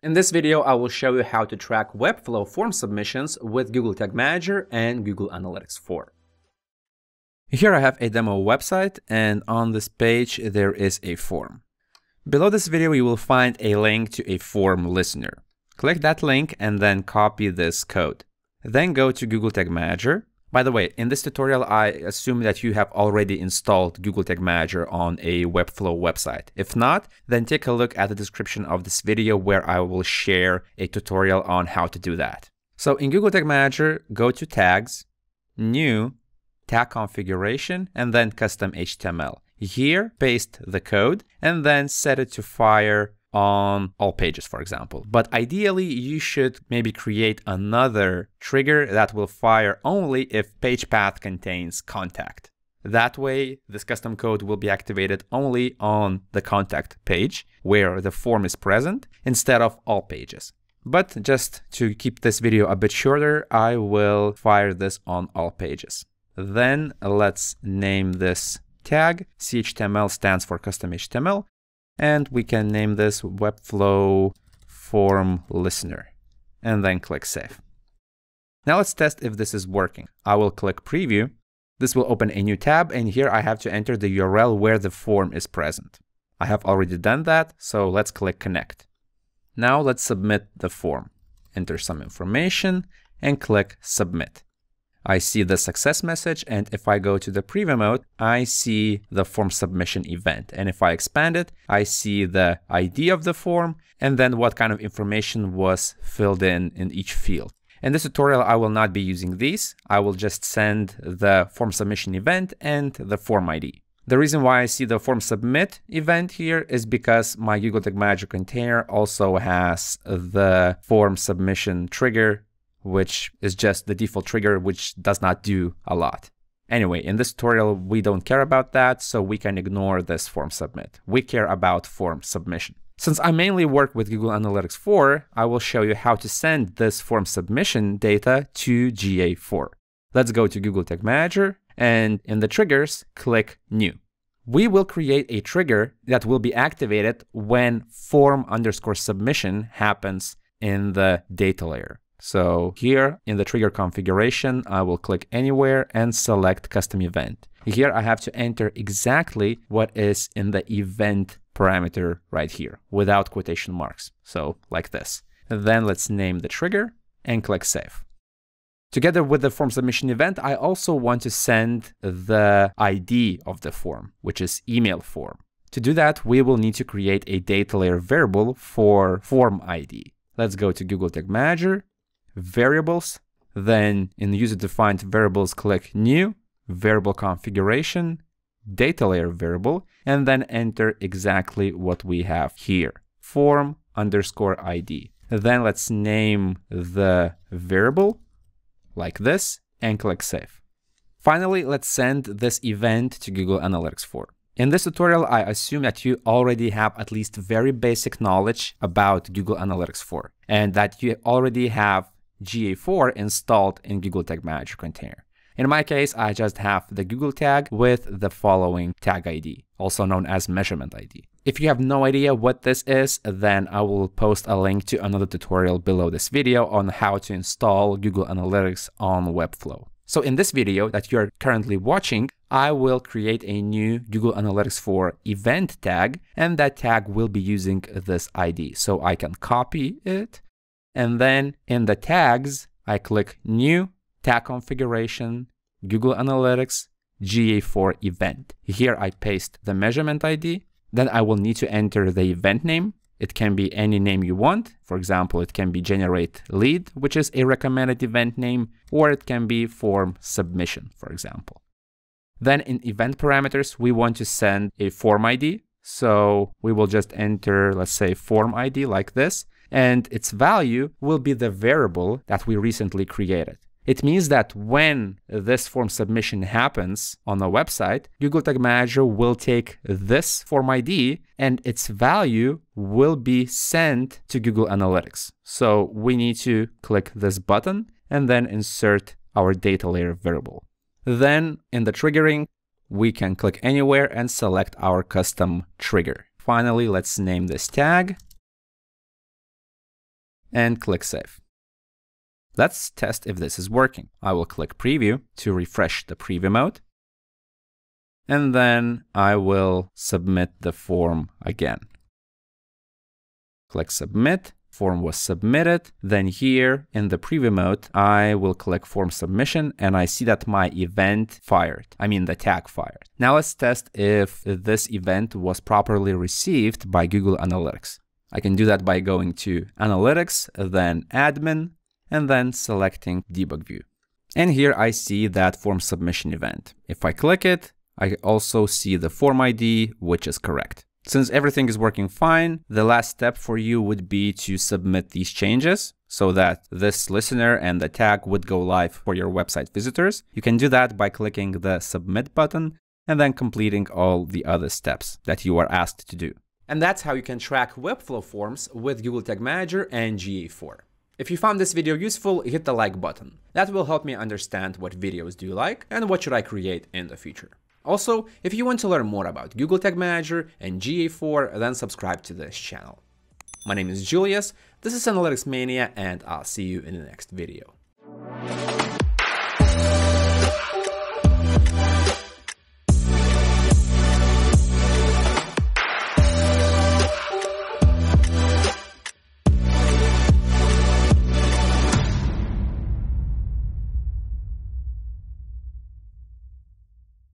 In this video, I will show you how to track Webflow form submissions with Google Tag Manager and Google Analytics 4. Here I have a demo website and on this page there is a form. Below this video you will find a link to a form listener. Click that link and then copy this code. Then go to Google Tag Manager by the way, in this tutorial, I assume that you have already installed Google Tag Manager on a Webflow website. If not, then take a look at the description of this video where I will share a tutorial on how to do that. So in Google Tag Manager, go to Tags, New, Tag Configuration, and then Custom HTML. Here, paste the code, and then set it to fire on all pages, for example. But ideally, you should maybe create another trigger that will fire only if page path contains contact. That way, this custom code will be activated only on the contact page where the form is present instead of all pages. But just to keep this video a bit shorter, I will fire this on all pages. Then let's name this tag. CHTML stands for custom HTML and we can name this Webflow form listener and then click save. Now let's test if this is working. I will click preview. This will open a new tab and here I have to enter the URL where the form is present. I have already done that, so let's click connect. Now let's submit the form. Enter some information and click submit. I see the success message. And if I go to the preview mode, I see the form submission event. And if I expand it, I see the ID of the form and then what kind of information was filled in in each field. In this tutorial, I will not be using these. I will just send the form submission event and the form ID. The reason why I see the form submit event here is because my Google Tag Manager container also has the form submission trigger which is just the default trigger, which does not do a lot. Anyway, in this tutorial, we don't care about that, so we can ignore this form submit. We care about form submission. Since I mainly work with Google Analytics 4, I will show you how to send this form submission data to GA4. Let's go to Google Tag Manager and in the triggers, click New. We will create a trigger that will be activated when form underscore submission happens in the data layer. So here in the trigger configuration, I will click anywhere and select custom event. Here I have to enter exactly what is in the event parameter right here without quotation marks. So like this. Then let's name the trigger and click save. Together with the form submission event, I also want to send the ID of the form, which is email form. To do that, we will need to create a data layer variable for form ID. Let's go to Google Tag Manager variables. Then in user-defined variables, click new, variable configuration, data layer variable, and then enter exactly what we have here, form underscore ID. Then let's name the variable like this and click save. Finally, let's send this event to Google Analytics 4. In this tutorial, I assume that you already have at least very basic knowledge about Google Analytics 4 and that you already have GA4 installed in Google Tag Manager container. In my case, I just have the Google tag with the following tag ID, also known as measurement ID. If you have no idea what this is, then I will post a link to another tutorial below this video on how to install Google Analytics on Webflow. So in this video that you're currently watching, I will create a new Google Analytics 4 event tag, and that tag will be using this ID. So I can copy it and then in the tags, I click New, Tag Configuration, Google Analytics, GA4 event. Here I paste the measurement ID. Then I will need to enter the event name. It can be any name you want. For example, it can be generate lead, which is a recommended event name, or it can be form submission, for example. Then in event parameters, we want to send a form ID. So we will just enter, let's say form ID like this and its value will be the variable that we recently created. It means that when this form submission happens on a website, Google Tag Manager will take this form ID and its value will be sent to Google Analytics. So we need to click this button and then insert our data layer variable. Then in the triggering, we can click anywhere and select our custom trigger. Finally, let's name this tag and click Save. Let's test if this is working. I will click Preview to refresh the preview mode. And then I will submit the form again. Click Submit form was submitted. Then here in the preview mode, I will click form submission and I see that my event fired. I mean the tag fired. Now let's test if this event was properly received by Google Analytics. I can do that by going to Analytics, then Admin, and then selecting Debug View. And here I see that form submission event. If I click it, I also see the form ID, which is correct. Since everything is working fine, the last step for you would be to submit these changes so that this listener and the tag would go live for your website visitors. You can do that by clicking the submit button and then completing all the other steps that you are asked to do. And that's how you can track Webflow forms with Google Tag Manager and GA4. If you found this video useful, hit the like button. That will help me understand what videos do you like and what should I create in the future. Also, if you want to learn more about Google Tag Manager and GA4, then subscribe to this channel. My name is Julius, this is Analytics Mania, and I'll see you in the next video.